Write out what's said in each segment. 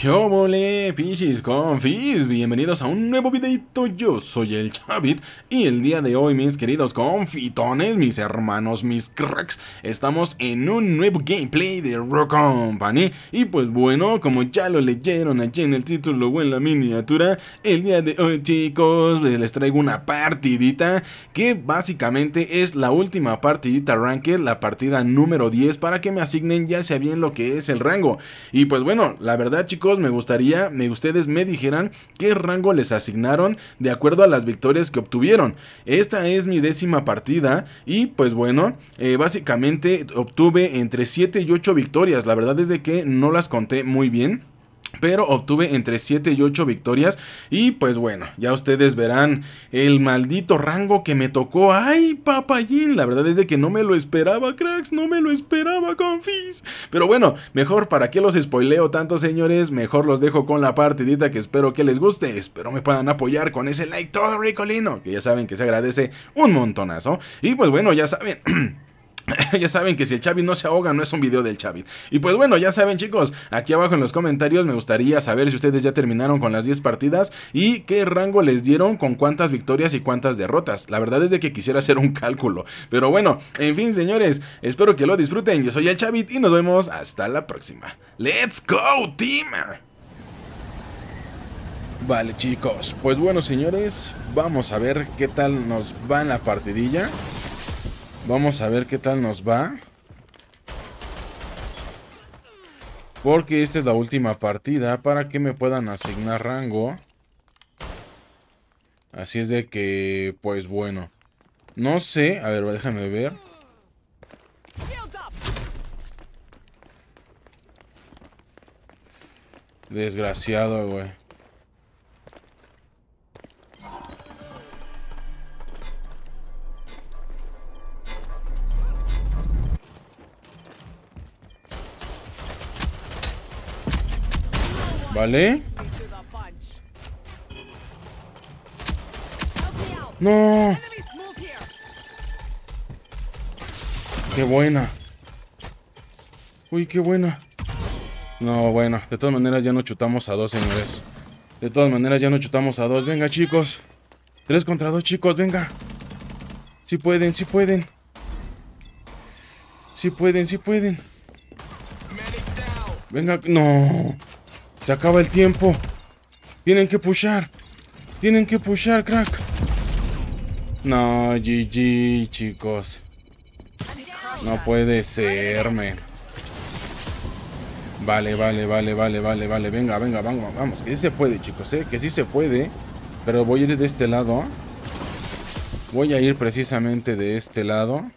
¿Qué obole, pichis, confis? Bienvenidos a un nuevo videito, yo soy el Chavit y el día de hoy, mis queridos confitones, mis hermanos, mis cracks, estamos en un nuevo gameplay de Rock Company. Y pues bueno, como ya lo leyeron aquí en el título o en la miniatura, el día de hoy, chicos, les traigo una partidita que básicamente es la última partidita Ranked, la partida número 10 para que me asignen ya sea bien lo que es el rango. Y pues bueno, la verdad chicos, me gustaría que ustedes me dijeran qué rango les asignaron de acuerdo a las victorias que obtuvieron. Esta es mi décima partida y pues bueno, eh, básicamente obtuve entre 7 y 8 victorias. La verdad es de que no las conté muy bien. Pero obtuve entre 7 y 8 victorias. Y pues bueno, ya ustedes verán el maldito rango que me tocó. ¡Ay, papayín! La verdad es de que no me lo esperaba, cracks. No me lo esperaba, confis. Pero bueno, mejor para que los spoileo tanto, señores. Mejor los dejo con la partidita que espero que les guste. Espero me puedan apoyar con ese like todo ricolino. Que ya saben que se agradece un montonazo. Y pues bueno, ya saben. ya saben que si el Chavi no se ahoga, no es un video del Chavi. Y pues bueno, ya saben chicos, aquí abajo en los comentarios me gustaría saber si ustedes ya terminaron con las 10 partidas y qué rango les dieron con cuántas victorias y cuántas derrotas. La verdad es de que quisiera hacer un cálculo. Pero bueno, en fin señores, espero que lo disfruten. Yo soy el Chavi y nos vemos hasta la próxima. ¡Let's go, team! Vale chicos, pues bueno señores, vamos a ver qué tal nos va en la partidilla. Vamos a ver qué tal nos va. Porque esta es la última partida para que me puedan asignar rango. Así es de que, pues bueno. No sé, a ver, déjame ver. Desgraciado, güey. ¿Vale? ¡No! ¡Qué buena! ¡Uy, qué buena! No, bueno, de todas maneras ya no chutamos a dos, señores. De todas maneras ya no chutamos a dos. Venga, chicos. Tres contra dos, chicos, venga. Si pueden, si pueden. Si pueden, si pueden. Venga, no. Se acaba el tiempo. Tienen que pushar. Tienen que pushar, crack. No, GG, chicos. No puede ser, man. Vale, vale, vale, vale, vale, vale. Venga, venga, vamos, vamos. Que sí se puede, chicos, ¿eh? Que sí se puede. Pero voy a ir de este lado. Voy a ir precisamente de este lado.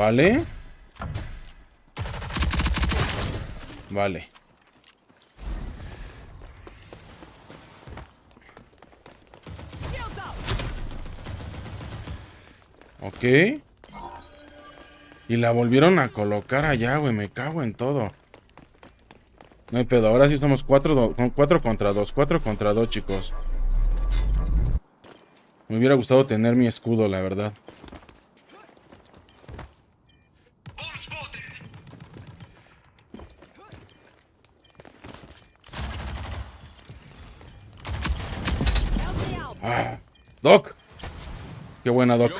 Vale. Vale. Ok. Y la volvieron a colocar allá, güey. Me cago en todo. No hay pedo. Ahora sí somos 4 cuatro contra 2. 4 contra 2, chicos. Me hubiera gustado tener mi escudo, la verdad. Doc. Qué buena, Doc.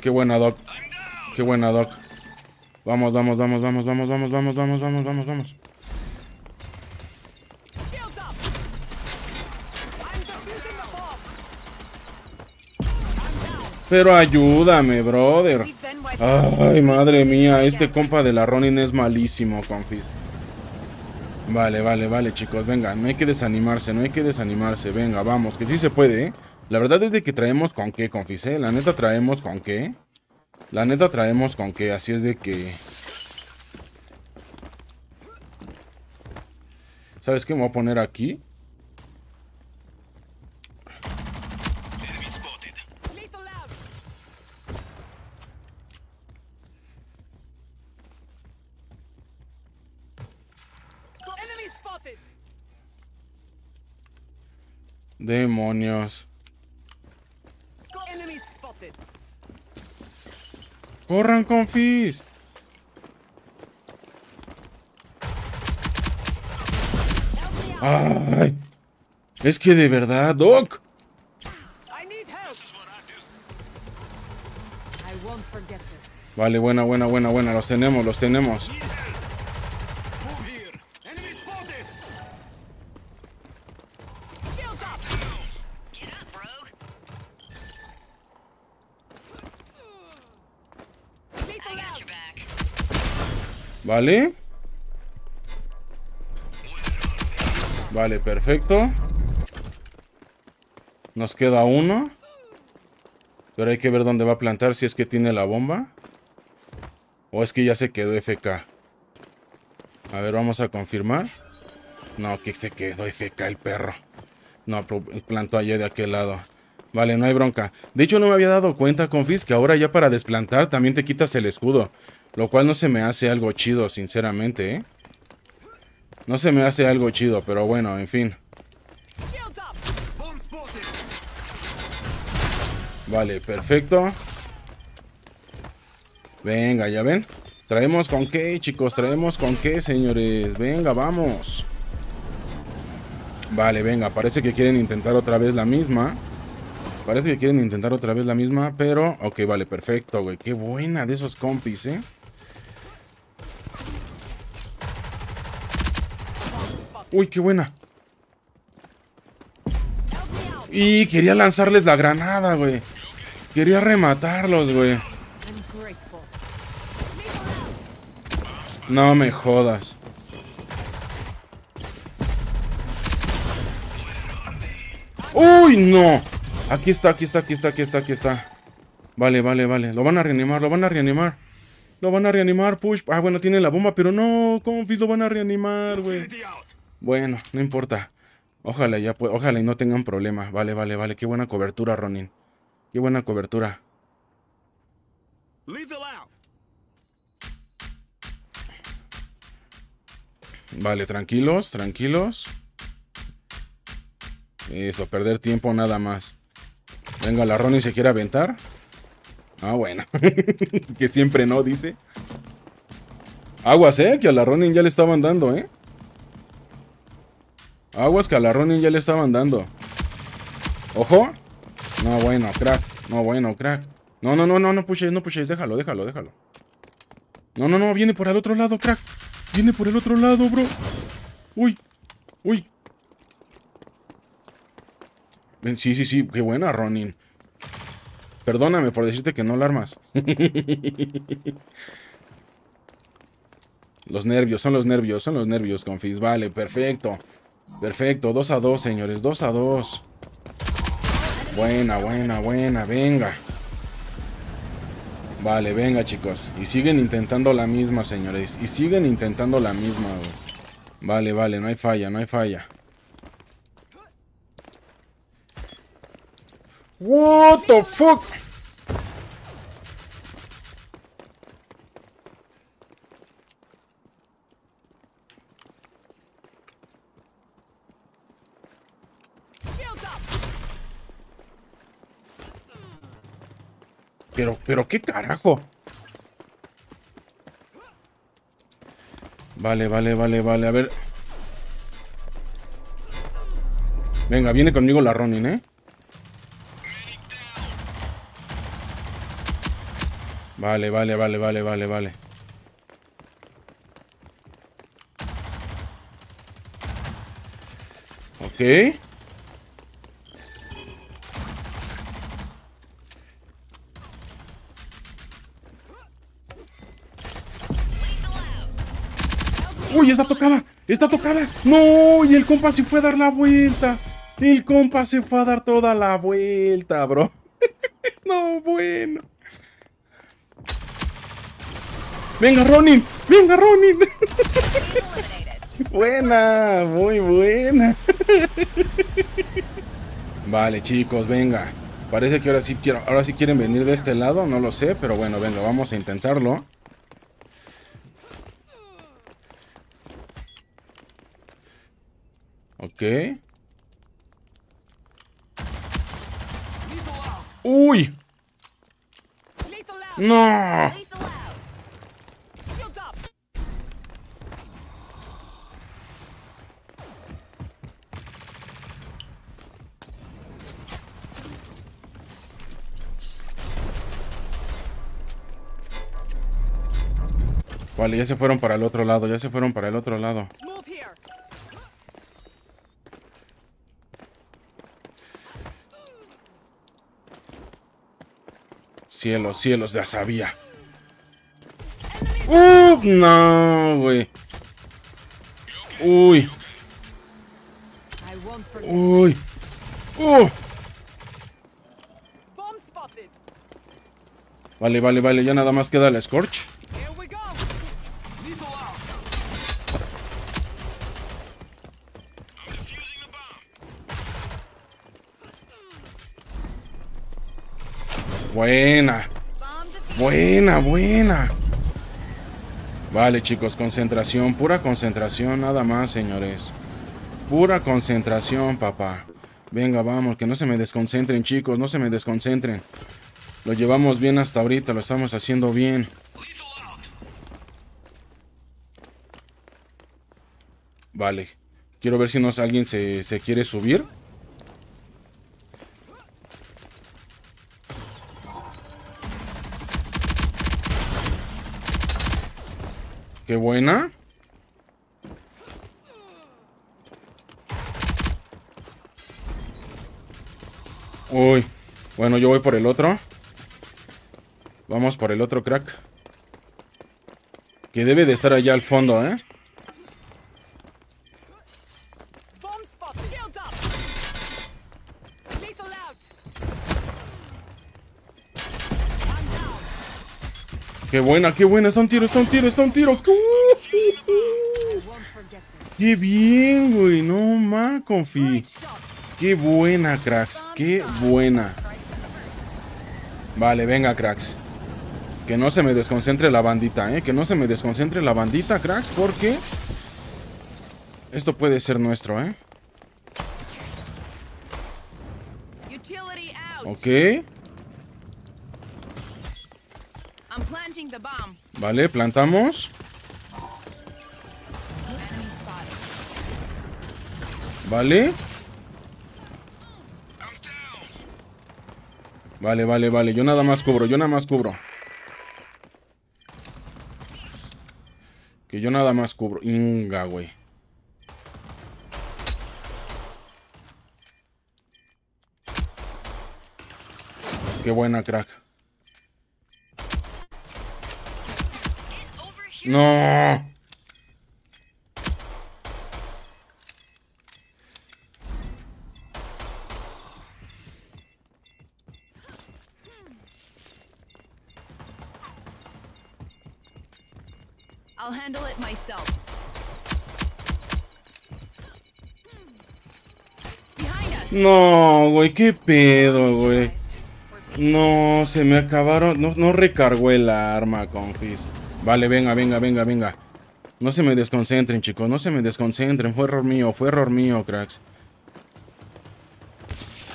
Qué buena, Doc. Qué buena, Doc. Vamos, vamos, vamos, vamos, vamos, vamos, vamos, vamos, vamos, vamos, vamos. Pero ayúdame, brother. Ay, madre mía, este compa de la Ronin es malísimo, confis. Vale, vale, vale, chicos, venga, no hay que desanimarse, no hay que desanimarse, venga, vamos, que sí se puede, ¿eh? La verdad es de que traemos con qué, confis, ¿eh? La neta traemos con qué. La neta traemos con qué, así es de que... ¿Sabes qué? Me voy a poner aquí. Demonios. Corran, confis. Ay. Es que de verdad, Doc. Vale, buena, buena, buena, buena. Los tenemos, los tenemos. Vale. Vale, perfecto. Nos queda uno. Pero hay que ver dónde va a plantar si es que tiene la bomba. O es que ya se quedó FK. A ver, vamos a confirmar. No, que se quedó FK el perro. No, plantó allá de aquel lado. Vale, no hay bronca. De hecho, no me había dado cuenta, Confis, que ahora ya para desplantar también te quitas el escudo. Lo cual no se me hace algo chido, sinceramente, ¿eh? No se me hace algo chido, pero bueno, en fin. Vale, perfecto. Venga, ya ven. Traemos con qué, chicos. Traemos con qué, señores. Venga, vamos. Vale, venga. Parece que quieren intentar otra vez la misma. Parece que quieren intentar otra vez la misma, pero... Ok, vale, perfecto, güey. Qué buena de esos compis, ¿eh? Uy, qué buena. Y quería lanzarles la granada, güey. Quería rematarlos, güey. No me jodas. ¡Uy, no! Aquí está, aquí está, aquí está, aquí está, aquí está. Vale, vale, vale. Lo van a reanimar, lo van a reanimar. Lo van a reanimar, push. Ah, bueno, tiene la bomba, pero no, confis, lo van a reanimar, güey. Bueno, no importa. Ojalá ya ojalá y no tengan problema. Vale, vale, vale. Qué buena cobertura, Ronin. Qué buena cobertura. Vale, tranquilos, tranquilos. Eso, perder tiempo nada más. Venga, la Ronin se quiere aventar. Ah, bueno. que siempre no, dice. Aguas, eh, que a la Ronin ya le estaban dando, eh. Aguas que a la Ronin ya le estaban dando. ¡Ojo! No, bueno, crack. No, bueno, crack. No, no, no, no, no pushes, no pushes. Déjalo, déjalo, déjalo. No, no, no, viene por el otro lado, crack. Viene por el otro lado, bro. Uy, uy. Sí, sí, sí, qué buena, Ronin. Perdóname por decirte que no la armas. los nervios, son los nervios, son los nervios, confis. Vale, perfecto. Perfecto, 2 a 2, señores, 2 a 2. Buena, buena, buena, venga. Vale, venga, chicos. Y siguen intentando la misma, señores. Y siguen intentando la misma, Vale, vale, no hay falla, no hay falla. What the fuck? Pero, pero, ¿qué carajo? Vale, vale, vale, vale, a ver. Venga, viene conmigo la Ronin, ¿eh? Vale, vale, vale, vale, vale, vale. Ok. ¡Uy, está tocada! ¡Está tocada! ¡No! Y el compa se fue a dar la vuelta. El compa se fue a dar toda la vuelta, bro. no, bueno. ¡Venga, Ronin! ¡Venga, Ronin! buena, muy buena. vale, chicos, venga. Parece que ahora sí, quiero, ahora sí quieren venir de este lado, no lo sé, pero bueno, venga, vamos a intentarlo. Ok. ¡Uy! ¡No! Vale, ya se fueron para el otro lado, ya se fueron para el otro lado. Cielos, cielos, ya sabía. ¡Uh! No, güey. Uy, uy. ¡Uh! Vale, vale, vale, ya nada más queda el Scorch. Buena, buena, buena. Vale, chicos, concentración, pura concentración, nada más, señores. Pura concentración, papá. Venga, vamos, que no se me desconcentren, chicos, no se me desconcentren. Lo llevamos bien hasta ahorita, lo estamos haciendo bien. Vale. Quiero ver si nos alguien se, se quiere subir. Qué buena. Uy. Bueno, yo voy por el otro. Vamos por el otro crack. Que debe de estar allá al fondo, ¿eh? Qué buena, qué buena. Está un tiro, está un tiro, está un tiro. Qué bien, güey. No ma, confi. Qué buena, cracks. Qué buena. Vale, venga, cracks. Que no se me desconcentre la bandita, ¿eh? Que no se me desconcentre la bandita, cracks, porque... Esto puede ser nuestro, ¿eh? Ok. Vale, plantamos. Vale. Vale, vale, vale. Yo nada más cubro, yo nada más cubro. Que yo nada más cubro. Inga, güey. Qué buena, crack. No. I'll handle it myself. No, güey, qué pedo, güey. No, se me acabaron. No, no recargó el arma, confis. Vale, venga, venga, venga, venga. No se me desconcentren, chicos. No se me desconcentren. Fue error mío, fue error mío, cracks.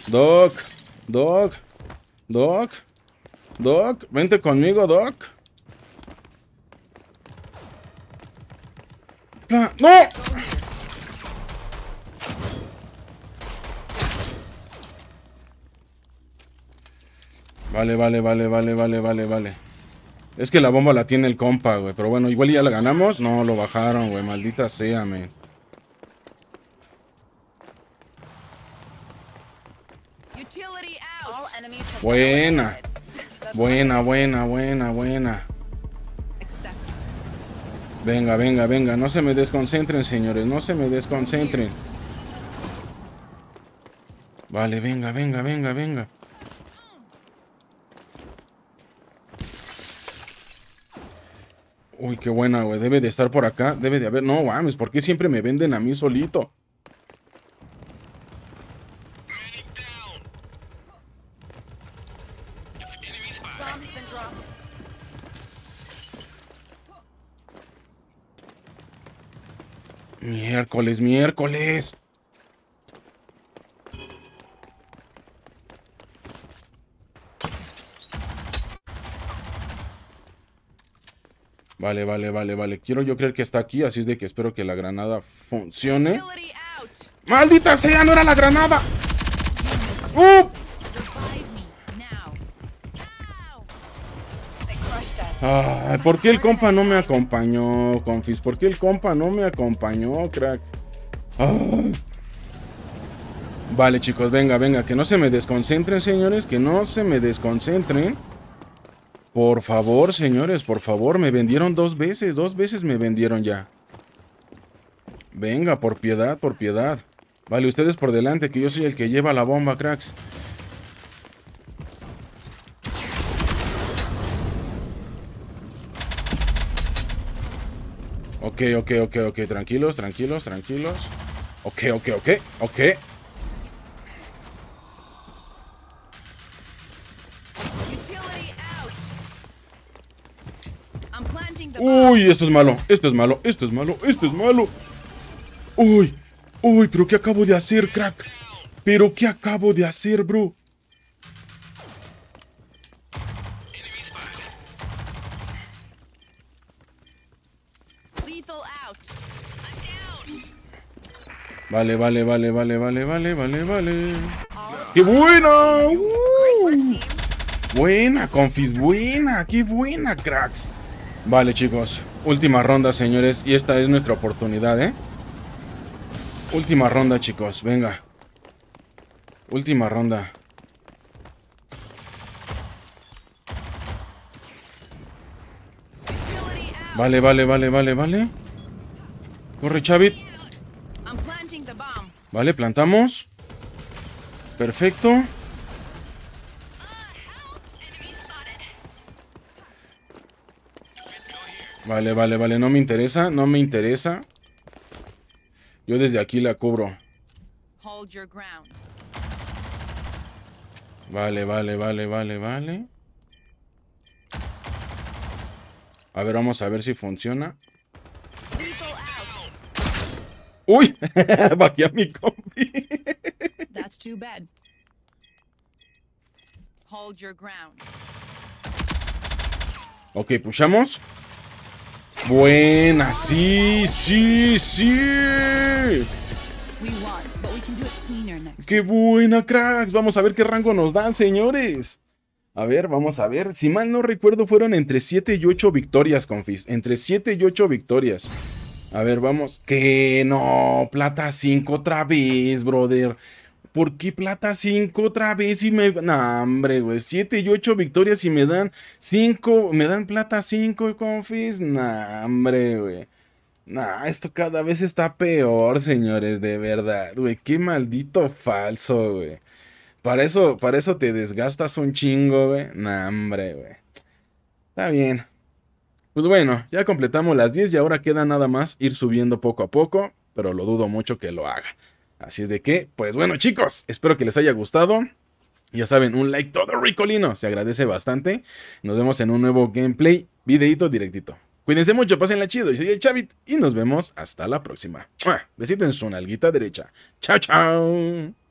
Doc, Doc, Doc, Doc. Vente conmigo, Doc. ¡No! Vale, vale, vale, vale, vale, vale, vale. Es que la bomba la tiene el compa, güey. Pero bueno, igual ya la ganamos. No, lo bajaron, güey. Maldita sea, men. Buena. Buena, buena, buena, buena. Venga, venga, venga. No se me desconcentren, señores. No se me desconcentren. Vale, venga, venga, venga, venga. Uy, qué buena, güey. Debe de estar por acá. Debe de haber. No, mames, ¿por qué siempre me venden a mí solito? Miércoles, miércoles. Vale, vale, vale, vale. Quiero yo creer que está aquí, así es de que espero que la granada funcione. ¡Maldita sea! ¡No era la granada! ¡Uh! Ay, ¿por qué el compa no me acompañó, confis? ¿Por qué el compa no me acompañó, crack? Vale, chicos, venga, venga, que no se me desconcentren, señores, que no se me desconcentren. Por favor, señores, por favor, me vendieron dos veces, dos veces me vendieron ya. Venga, por piedad, por piedad. Vale, ustedes por delante, que yo soy el que lleva la bomba, cracks. Ok, ok, ok, ok, tranquilos, tranquilos, tranquilos. Ok, ok, ok, ok. Uy, esto es malo, esto es malo, esto es malo, esto es malo. Uy, uy, pero ¿qué acabo de hacer, crack? Pero ¿qué acabo de hacer, bro? Vale, vale, vale, vale, vale, vale, vale, vale. ¡Qué buena! ¡Uh! Buena, confis, buena, qué buena, cracks. Vale, chicos, última ronda, señores, y esta es nuestra oportunidad, ¿eh? Última ronda, chicos, venga. Última ronda. Vale, vale, vale, vale, vale. Corre, Chavit. Vale, plantamos. Perfecto. Vale, vale, vale, no me interesa, no me interesa. Yo desde aquí la cubro. Hold your ground. Vale, vale, vale, vale, vale. A ver, vamos a ver si funciona. ¡Uy! Bajé a mi compi. That's too bad. Hold your ground. Ok, pushamos. Buena, sí, sí, sí. ¡Qué buena, cracks! Vamos a ver qué rango nos dan, señores. A ver, vamos a ver. Si mal no recuerdo, fueron entre 7 y 8 victorias, confis. Entre 7 y 8 victorias. A ver, vamos. Que no, plata 5 otra vez, brother. ¿Por qué plata 5 otra vez? Y me. No, hombre, güey. 7 y 8 victorias y me dan 5. Me dan plata 5, confis. No, hombre, güey. Nah, esto cada vez está peor, señores, de verdad, güey. Qué maldito falso, güey. Para eso, para eso te desgastas un chingo, güey. Nah, hombre, güey. Está bien. Pues bueno, ya completamos las 10 y ahora queda nada más ir subiendo poco a poco, pero lo dudo mucho que lo haga. Así es de que, pues bueno, chicos, espero que les haya gustado. Ya saben, un like todo ricolino, se agradece bastante. Nos vemos en un nuevo gameplay, videito directito. Cuídense mucho, pásenla chido. Yo soy el Chavit y nos vemos hasta la próxima. Besito en su nalguita derecha. Chao, chao.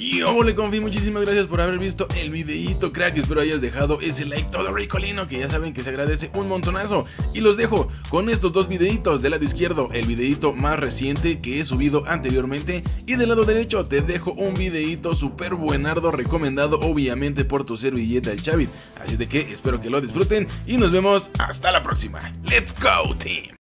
Y ole, confi, muchísimas gracias por haber visto el videíto, crack. Espero hayas dejado ese like todo ricolino, que ya saben que se agradece un montonazo. Y los dejo con estos dos videitos. Del lado izquierdo, el videíto más reciente que he subido anteriormente. Y del lado derecho, te dejo un videíto súper buenardo, recomendado obviamente por tu servilleta, el Chavit. Así de que espero que lo disfruten y nos vemos hasta la próxima. ¡Let's go, team!